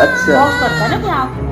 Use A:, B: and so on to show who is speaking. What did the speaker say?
A: अच्छा।
B: करता है ना